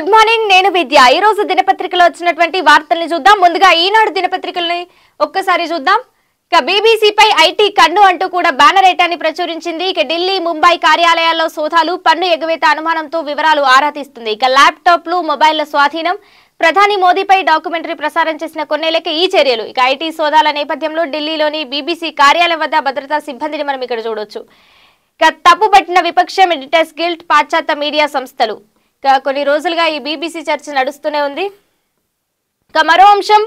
Good morning నేను విద్య. ఈ రోజు దినపత్రికలో వచ్చినటువంటి వార్తల్ని చూద్దాం. ముందుగా ఈనాడు దినపత్రికల్ని ఒక్కసారి చూద్దాం. ఇక బీబీసీపై ఐటీ కన్ను అంటూ కూడా బ్యానర్ ఐటాన్ని ప్రచురించింది. ఇక ఢిల్లీ ముంబై కార్యాలయాల్లో సోదాలు పన్ను ఎగవేత అనుమానంతో వివరాలు ఆరా తీస్తుంది. ఇక ల్యాప్టాప్లు మొబైళ్ళ స్వాధీనం ప్రధాని మోదీపై డాక్యుమెంటరీ ప్రసారం చేసిన కొన్నేళ్ళకి ఈ చర్యలు. ఇక ఐటీ సోదాల నేపథ్యంలో ఢిల్లీలోని బీబీసీ కార్యాలయం వద్ద భద్రతా సిబ్బందిని మనం ఇక్కడ చూడొచ్చు. ఇక తప్పుపట్టిన విపక్షం ఎడిటర్స్ గిల్డ్ పాశ్చాత్య మీడియా సంస్థలు. కొన్ని రోజులుగా ఈ బీబీసీ చర్చ నడుస్తూనే ఉంది. ఇక మరో అంశం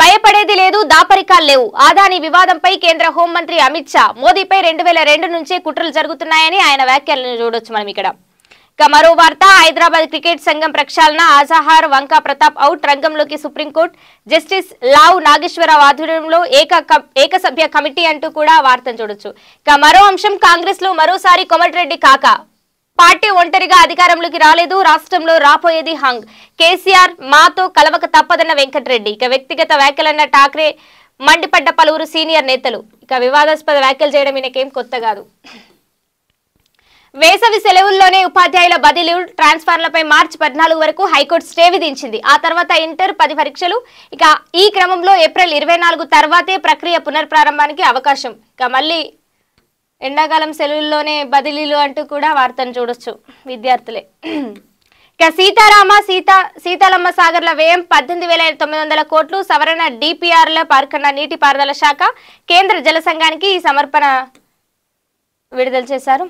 భయపడేది లేదు దాపరికాలు లేవు. ఆదాని వివాదంపై కేంద్ర హోంమంత్రి అమిత్ షా మోదీపై రెండు వేల రెండు నుంచే కుట్రలు జరుగుతున్నాయని ఆయన వ్యాఖ్యలను చూడొచ్చు మనం ఇక్కడ. ఇక మరో వార్త హైదరాబాద్ క్రికెట్ సంఘం ప్రక్షాళన ఆజహార్ వంకా ప్రతాప్ అవుట్ రంగంలోకి supreme court justice Lavu Nageswara Rao ఆధ్వర్యంలో ఏక ఏకసభ్య కమిటీ అంటూ కూడా వార్తను చూడొచ్చు. ఇక మరో అంశం కాంగ్రెస్లో మరోసారి కోమటిరెడ్డి కాక. పార్టీ ఒంటరిగా అధికారంలోకి రాలేదు. రాష్ట్రంలో రాపోయేది హంగ్. కేసీఆర్ మాతో కలవక తప్పదన్న వెంకటరెడ్డి. ఇక వ్యక్తిగత వ్యాఖ్యలన్న ఠాక్రే మండిపడ్డ పలువురు సీనియర్ నేతలు. ఇక వివాదాస్పద వ్యాఖ్యలు చేయడం ఈయనకేం కొత్త కాదు. వేసవి సెలవుల్లోనే ఉపాధ్యాయుల బదిలీ ట్రాన్స్ఫర్లపై మార్చి పద్నాలుగు వరకు హైకోర్టు స్టే విధించింది. ఆ తర్వాత ఇంటర్ పది పరీక్షలు. ఇక ఈ క్రమంలో ఏప్రిల్ ఇరవై నాలుగు తర్వాతే ప్రక్రియ పునర్ప్రారంభానికి అవకాశం. ఇక మళ్ళీ ఎండాకాలం సెలవుల్లోనే బదిలీలు అంటూ కూడా వార్తను చూడొచ్చు విద్యార్థులే. ఇక సీతారామ సీత సీతాలమ్మ సాగర్ల వ్యయం పద్దెనిమిది వేల తొమ్మిది వందల కోట్లు సవరణ డిపిఆర్ల పార్కన్న నీటిపారుదల శాఖ కేంద్ర జల సంఘానికి ఈ సమర్పణ విడుదల చేశారు.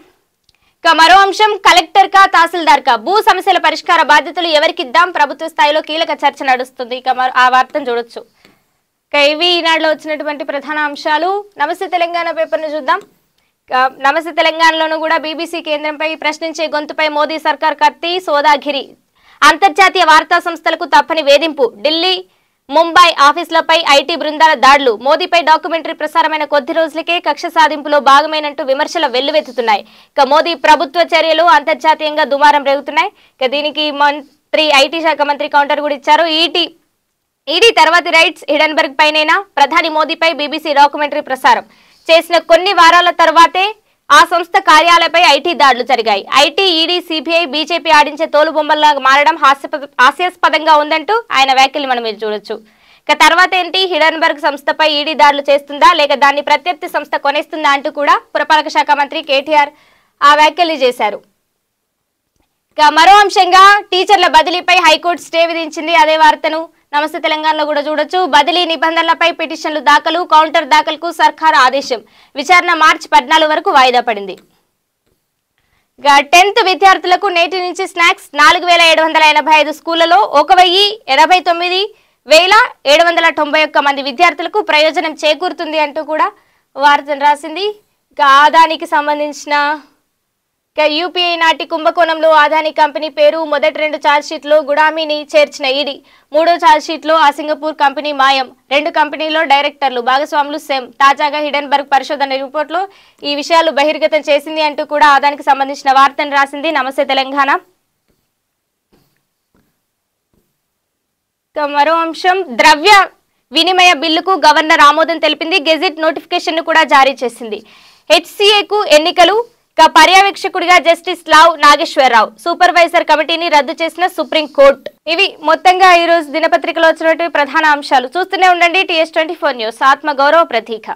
ఇక మరో అంశం కలెక్టర్ కా తహసీల్దార్ కా. భూ సమస్యల పరిష్కార బాధ్యతలు ఎవరికిద్దాం? ప్రభుత్వ స్థాయిలో కీలక చర్చ నడుస్తుంది. ఇక ఆ వార్తను చూడొచ్చు. ఇక ఇవి ఈనాడులో వచ్చినటువంటి ప్రధాన అంశాలు. నమస్తే తెలంగాణ పేపర్ను చూద్దాం. నమస్తే తెలంగాణలోనూ కూడా బీబీసీ కేంద్రంపై ప్రశ్నించే గొంతుపై మోదీ సర్కార్ కత్తి సోదాగిరి. అంతర్జాతీయ వార్తా సంస్థలకు తప్పని వేధింపు. ఢిల్లీ ముంబై ఆఫీసులపై ఐటీ బృందాల దాడులు. మోదీపై డాక్యుమెంటరీ ప్రసారమైన కొద్ది రోజులకే కక్ష సాధింపులో భాగమైనట్టు విమర్శలు వెల్లువెత్తుతున్నాయి. ఇక మోదీ ప్రభుత్వ చర్యలు అంతర్జాతీయంగా దుమారం రేగుతున్నాయి. ఇక దీనికి మంత్రి ఐటీ శాఖ మంత్రి కౌంటర్ కూడా ఇచ్చారు. ఈటీ ఈడీ తర్వాతి రైట్స్ హిడన్బర్గ్ పైనైనా? ప్రధాని మోదీపై బీబీసీ డాక్యుమెంటరీ ప్రసారం. చేసిన కొన్ని వారాల తర్వాతే ఆ సంస్థ కార్యాలయపై ఐటీ దాడులు జరిగాయి. ఐటీ ఈడీ సిబిఐ బీజేపీ ఆడించే తోలుబొమ్మల్లా మారడం హాస్యపద హాస్యాస్పదంగా ఉందంటూ ఆయన వ్యాఖ్యలు మనం మీరు చూడొచ్చు. ఇక తర్వాత ఏంటి? హిడన్బర్గ్ సంస్థపై ఈడీ దాడులు చేస్తుందా? లేక దాన్ని ప్రత్యర్థి సంస్థ కొనేస్తుందా అంటూ కూడా పురపాలక శాఖ మంత్రి కేటీఆర్ ఆ వ్యాఖ్యలు చేశారు. ఇక మరో అంశంగా టీచర్ల బదిలీపై హైకోర్టు స్టే విధించింది అదే వార్తను. నమస్తే తెలంగాణలో కూడా చూడొచ్చు. బదిలీ నిబంధనలపై పిటిషన్లు దాఖలు కౌంటర్ దాఖలుకు సర్కార్ ఆదేశం. విచారణ మార్చి పద్నాలుగు వరకు వాయిదా పడింది. టెన్త్ విద్యార్థులకు నేటి నుంచి స్నాక్స్ నాలుగు వేల ఏడు వందల ఎనభై ఐదు స్కూళ్ళలో ఒక వెయ్యి ఎనభై తొమ్మిది వేల ఏడు వందల తొంభై ఒక్క మంది విద్యార్థులకు ప్రయోజనం చేకూరుతుంది అంటూ కూడా వార్తను రాసింది. ఇక ఆదానికి సంబంధించిన యూపీఐ నాటి కుంభకోణంలో ఆదాని కంపెనీ పేరు మొదటి రెండు ఛార్జ్షీట్లో గుడామీని చేర్చిన ఈడీ. మూడో ఛార్జ్షీట్లో ఆ సింగపూర్ కంపెనీ మాయం. రెండు కంపెనీలో డైరెక్టర్లు భాగస్వాములు సెమ్. తాజాగా హిడెన్బర్గ్ పరిశోధన రిపోర్ట్లో ఈ విషయాలు బహిర్గతం చేసింది అంటూ కూడా ఆదానికి సంబంధించిన వార్తను రాసింది నమస్తే తెలంగాణ. మరో అంశం ద్రవ్య వినిమయ బిల్లుకు గవర్నర్ ఆమోదం తెలిపింది. గెజిట్ నోటిఫికేషన్ను కూడా జారీ చేసింది. హెచ్సిఏకు ఎన్నికలు పర్యవేక్షకుడిగా జస్టిస్ లావ్ నాగేశ్వరరావు సూపర్వైజర్ కమిటీని రద్దు చేసిన సుప్రీం కోర్టు. ఇవి మొత్తంగా ఈ రోజు దినపత్రికలో వచ్చినటువంటి ప్రధాన అంశాలు. చూస్తూనే ఉండండి టీఎస్ ట్వంటీ ఫోర్ న్యూస్. ఆత్మ గౌరవ ప్రతీక.